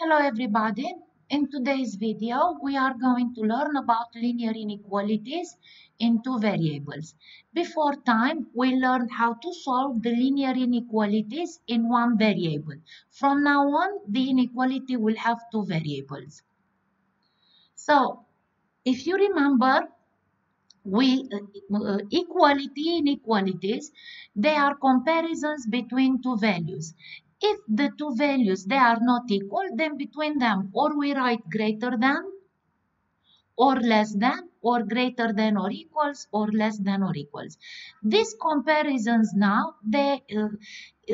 Hello everybody. In today's video, we are going to learn about linear inequalities in two variables. Before time, we learned how to solve the linear inequalities in one variable. From now on, the inequality will have two variables. So, if you remember, we uh, equality inequalities, they are comparisons between two values. If the two values, they are not equal, then between them, or we write greater than, or less than, or greater than or equals, or less than or equals. These comparisons now, they, uh,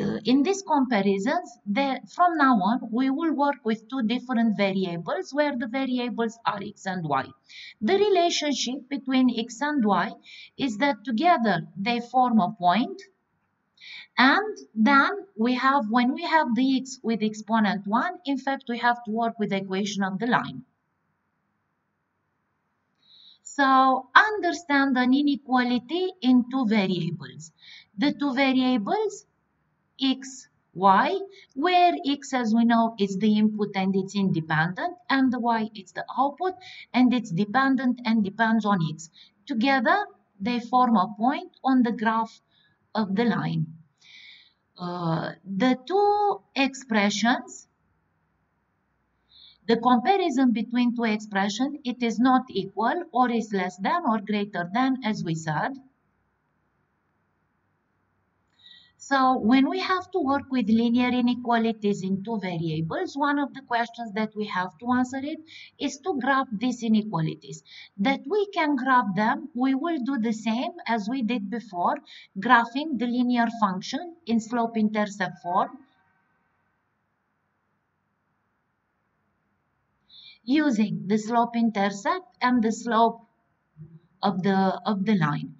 uh, in these comparisons, they, from now on, we will work with two different variables where the variables are x and y. The relationship between x and y is that together they form a point and then we have, when we have the x with exponent 1, in fact, we have to work with the equation of the line. So understand an inequality in two variables. The two variables, x, y, where x, as we know, is the input and it's independent, and the y is the output, and it's dependent and depends on x. Together, they form a point on the graph of the line. Uh, the two expressions, the comparison between two expressions, it is not equal or is less than or greater than as we said. So when we have to work with linear inequalities in two variables, one of the questions that we have to answer it is to graph these inequalities. That we can graph them, we will do the same as we did before, graphing the linear function in slope-intercept form. using the slope-intercept and the slope of the, of the line.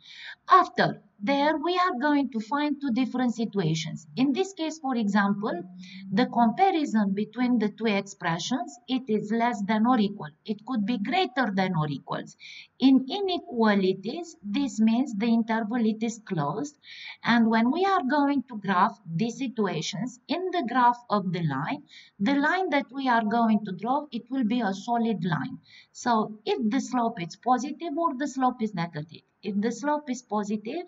After there we are going to find two different situations. In this case, for example, the comparison between the two expressions, it is less than or equal. It could be greater than or equals. In inequalities, this means the interval it is closed. And when we are going to graph these situations, in the graph of the line, the line that we are going to draw, it will be a solid line. So if the slope is positive or the slope is negative. If the slope is positive,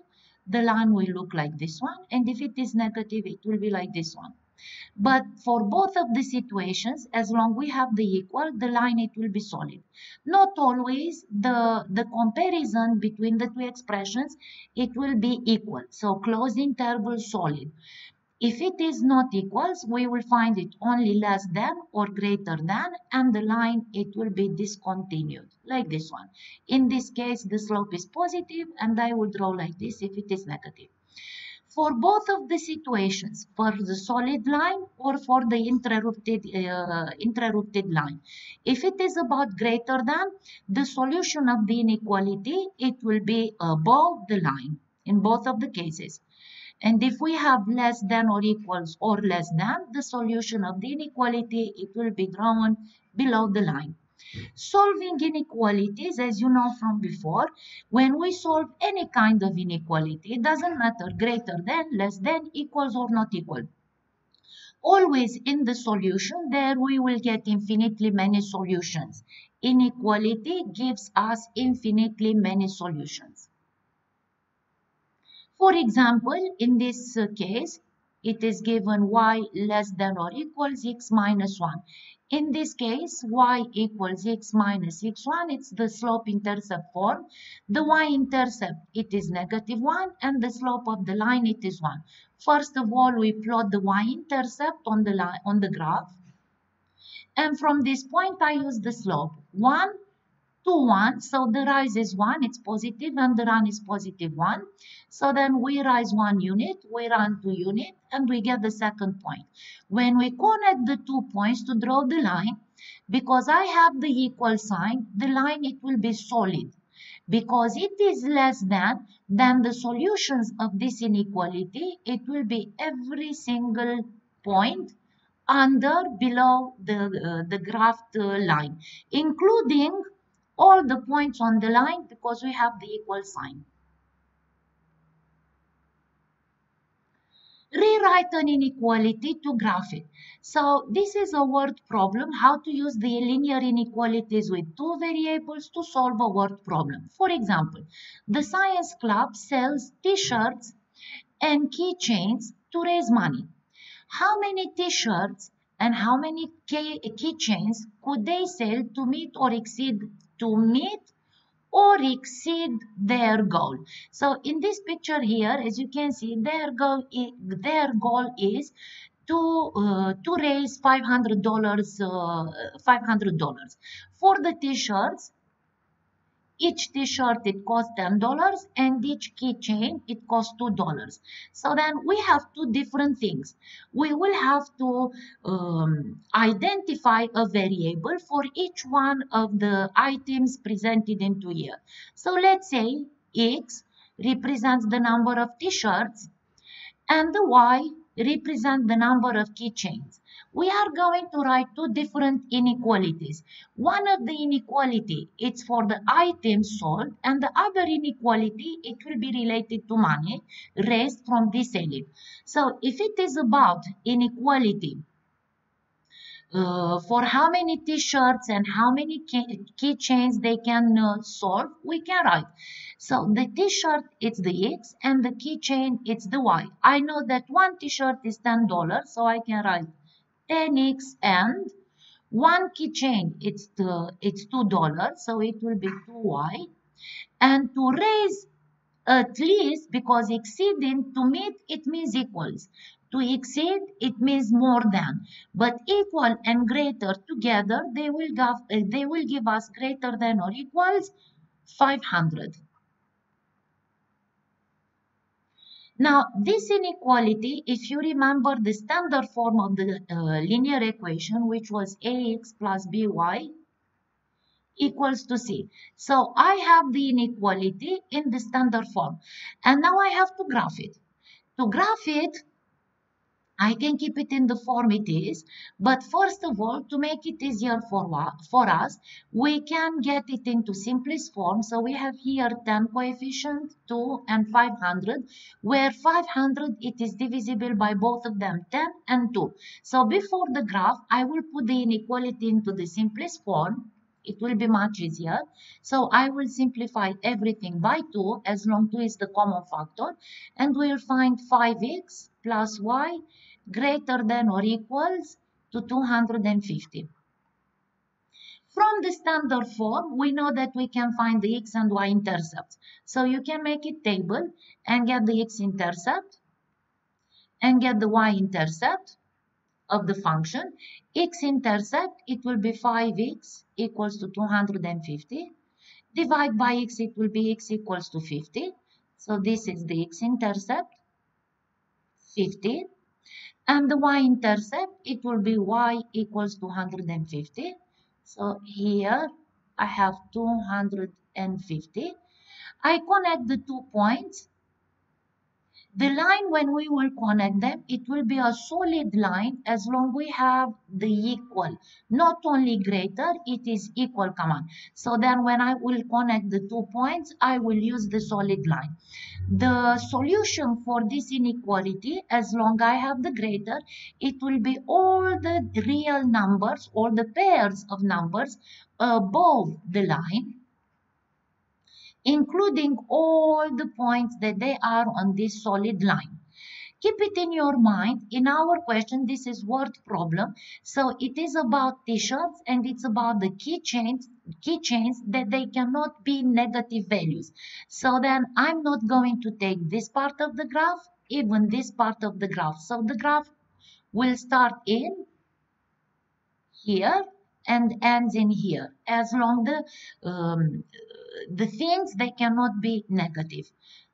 the line will look like this one and if it is negative it will be like this one. But for both of the situations as long we have the equal the line it will be solid. Not always the the comparison between the two expressions it will be equal. So closed interval solid if it is not equals, we will find it only less than or greater than and the line it will be discontinued like this one. In this case the slope is positive and I will draw like this if it is negative. For both of the situations, for the solid line or for the interrupted, uh, interrupted line, if it is about greater than, the solution of the inequality, it will be above the line in both of the cases. And if we have less than or equals or less than, the solution of the inequality, it will be drawn below the line. Solving inequalities, as you know from before, when we solve any kind of inequality, it doesn't matter greater than, less than, equals or not equal. Always in the solution, there we will get infinitely many solutions. Inequality gives us infinitely many solutions. For example, in this uh, case, it is given y less than or equals x minus 1. In this case, y equals x minus x1, it's the slope-intercept form. The y-intercept, it is negative 1, and the slope of the line, it is 1. First of all, we plot the y-intercept on the line on the graph. And from this point, I use the slope. 1 to 1. So the rise is 1, it's positive, and the run is positive 1. So then we rise 1 unit, we run 2 unit, and we get the second point. When we connect the two points to draw the line, because I have the equal sign, the line it will be solid. Because it is less than, then the solutions of this inequality, it will be every single point under, below the, uh, the graphed uh, line, including all the points on the line because we have the equal sign. rewrite an inequality to graph it. So this is a word problem, how to use the linear inequalities with two variables to solve a word problem. For example, the science club sells t-shirts and keychains to raise money. How many t-shirts and how many keychains could they sell to meet or exceed to meet or exceed their goal. So in this picture here, as you can see, their goal is, their goal is to uh, to raise five hundred dollars uh, five hundred dollars for the t-shirts each t-shirt it costs ten dollars and each keychain it costs two dollars. So then we have two different things. We will have to um, identify a variable for each one of the items presented into here so let's say x represents the number of t-shirts and the y represent the number of keychains we are going to write two different inequalities. One of the inequality, it's for the item sold, and the other inequality, it will be related to money raised from this element. So if it is about inequality, uh, for how many t-shirts and how many keychains they can uh, solve, we can write. So the t-shirt, it's the X and the keychain, it's the Y. I know that one t-shirt is $10, so I can write 10x and one keychain. It's the it's two dollars so it will be 2y and to raise at least because exceeding to meet it means equals. To exceed it means more than. But equal and greater together they will give they will give us greater than or equals 500 Now, this inequality, if you remember the standard form of the uh, linear equation, which was ax plus by equals to c. So, I have the inequality in the standard form. And now I have to graph it. To graph it, I can keep it in the form it is, but first of all, to make it easier for, for us, we can get it into simplest form. So we have here 10 coefficient, 2 and 500, where 500, it is divisible by both of them, 10 and 2. So before the graph, I will put the inequality into the simplest form. It will be much easier. So I will simplify everything by 2, as long 2 is the common factor, and we'll find 5x plus y greater than or equals to 250. From the standard form, we know that we can find the x and y intercepts. So you can make it table and get the x-intercept and get the y-intercept of the function. x-intercept, it will be 5x equals to 250. Divide by x, it will be x equals to 50. So this is the x-intercept, 50 and the y-intercept it will be y equals to 150 so here I have 250 I connect the two points the line, when we will connect them, it will be a solid line as long we have the equal. Not only greater, it is equal command. So then when I will connect the two points, I will use the solid line. The solution for this inequality, as long I have the greater, it will be all the real numbers, all the pairs of numbers above the line including all the points that they are on this solid line. Keep it in your mind. In our question, this is word problem. So it is about t-shirts and it's about the keychains, keychains that they cannot be negative values. So then I'm not going to take this part of the graph, even this part of the graph. So the graph will start in here and ends in here as long the um, the things they cannot be negative.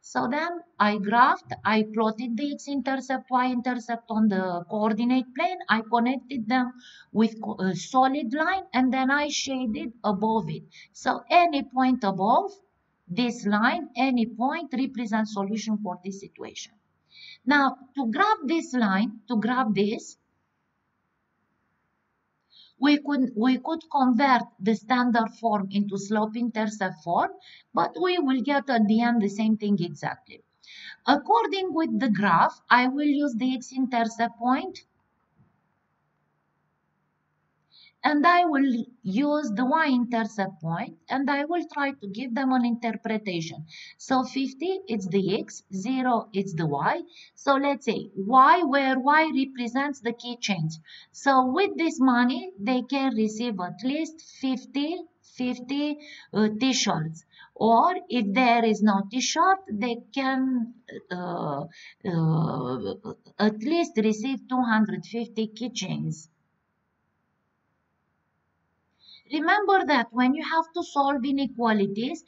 So then I graphed, I plotted the x-intercept, y-intercept on the coordinate plane. I connected them with a solid line and then I shaded above it. So any point above this line, any point represents solution for this situation. Now to graph this line, to graph this, we could, we could convert the standard form into slope intercept form, but we will get at the end the same thing exactly. According with the graph, I will use the x-intercept point and I will use the y-intercept point and I will try to give them an interpretation. So 50 it's the x, 0 it's the y. So let's say y where y represents the keychains. So with this money they can receive at least 50 50 uh, t-shirts or if there is no t-shirt they can uh, uh, at least receive 250 keychains Remember that when you have to solve inequalities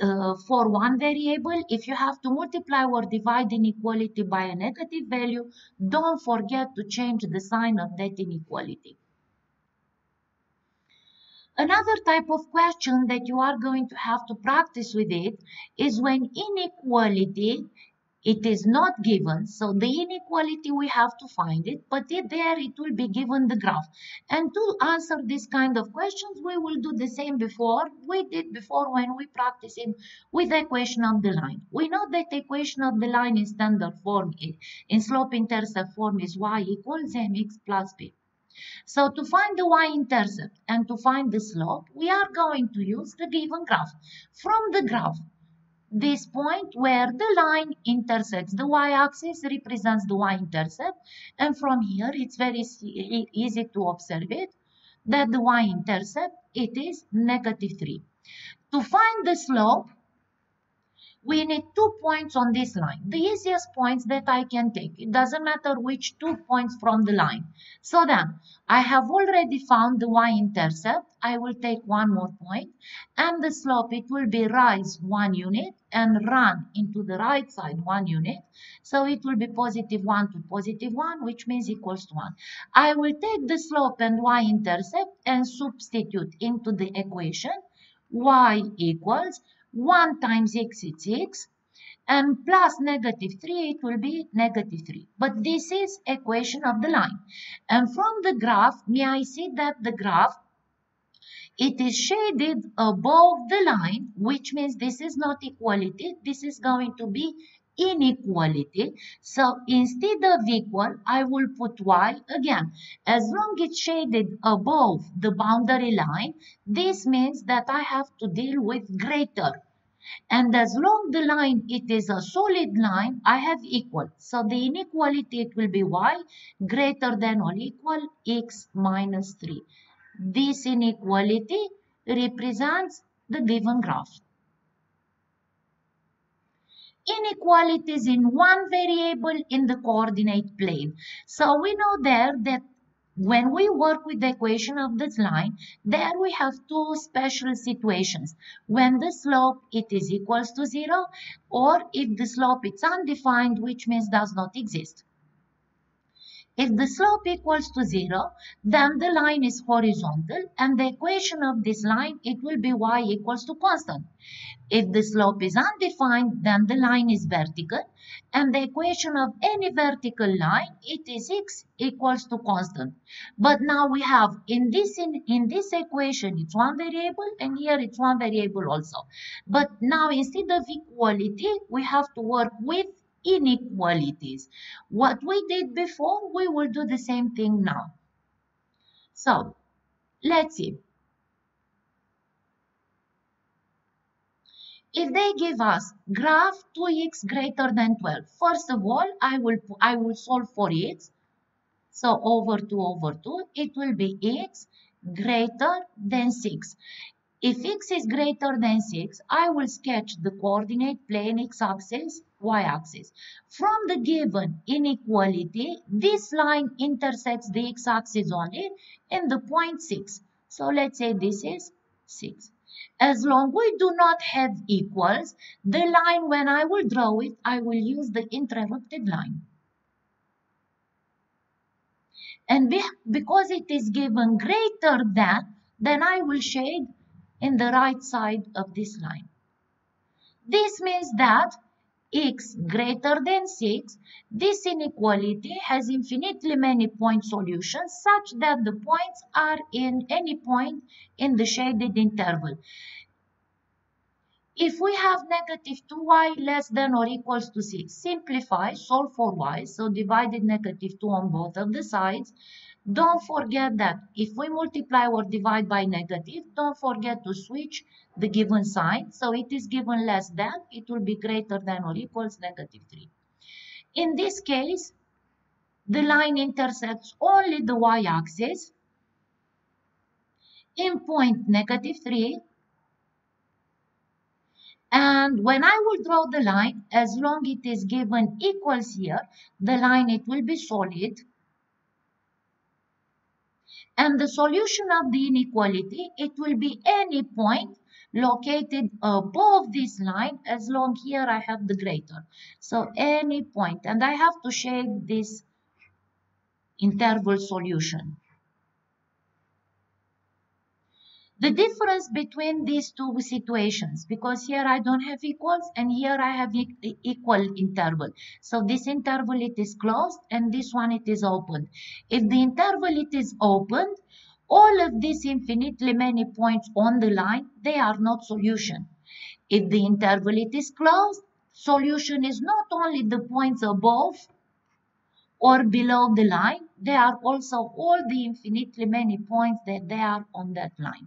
uh, for one variable, if you have to multiply or divide inequality by a negative value, don't forget to change the sign of that inequality. Another type of question that you are going to have to practice with it is when inequality it is not given. So the inequality we have to find it but it, there it will be given the graph. And to answer this kind of questions we will do the same before we did before when we practice it with the equation of the line. We know that the equation of the line in standard form in slope intercept form is y equals mx plus b. So to find the y-intercept and to find the slope, we are going to use the given graph. From the graph, this point where the line intersects the y-axis represents the y-intercept and from here it's very easy to observe it that the y-intercept it is negative 3. To find the slope we need two points on this line. The easiest points that I can take. It doesn't matter which two points from the line. So then, I have already found the y-intercept. I will take one more point and the slope, it will be rise one unit and run into the right side one unit. So it will be positive 1 to positive 1, which means equals to 1. I will take the slope and y-intercept and substitute into the equation y equals 1 times x is x and plus negative 3 it will be negative 3 but this is equation of the line. And from the graph may I see that the graph it is shaded above the line which means this is not equality. This is going to be inequality. So instead of equal, I will put y again. As long it's shaded above the boundary line, this means that I have to deal with greater. And as long the line it is a solid line, I have equal. So the inequality it will be y greater than or equal x minus 3. This inequality represents the given graph inequalities in one variable in the coordinate plane. So we know there that when we work with the equation of this line, there we have two special situations. When the slope it is equals to zero or if the slope is undefined, which means does not exist. If the slope equals to 0, then the line is horizontal and the equation of this line, it will be y equals to constant. If the slope is undefined, then the line is vertical and the equation of any vertical line, it is x equals to constant. But now we have in this, in, in this equation, it's one variable and here it's one variable also. But now instead of equality, we have to work with inequalities. What we did before, we will do the same thing now. So, let's see. If they give us graph 2x greater than 12, first of all, I will, I will solve for x. So over 2 over 2, it will be x greater than 6. If x is greater than 6, I will sketch the coordinate plane x-axis, y-axis. From the given inequality, this line intersects the x-axis only in the point 6. So let's say this is 6. As long we do not have equals, the line when I will draw it, I will use the interrupted line. And because it is given greater than, then I will shade in the right side of this line. This means that x greater than 6, this inequality has infinitely many point solutions such that the points are in any point in the shaded interval. If we have negative 2y less than or equals to 6, simplify, solve for y, so divided negative 2 on both of the sides. Don't forget that if we multiply or divide by negative, don't forget to switch the given sign. So it is given less than, it will be greater than or equals negative 3. In this case, the line intersects only the y-axis in point negative 3 and when I will draw the line, as long it is given equals here, the line it will be solid. And the solution of the inequality, it will be any point located above this line as long here I have the greater. So any point and I have to shade this interval solution. The difference between these two situations, because here I don't have equals and here I have e equal interval. So this interval it is closed and this one it is open. If the interval it is opened, all of these infinitely many points on the line, they are not solution. If the interval it is closed, solution is not only the points above or below the line, they are also all the infinitely many points that they are on that line.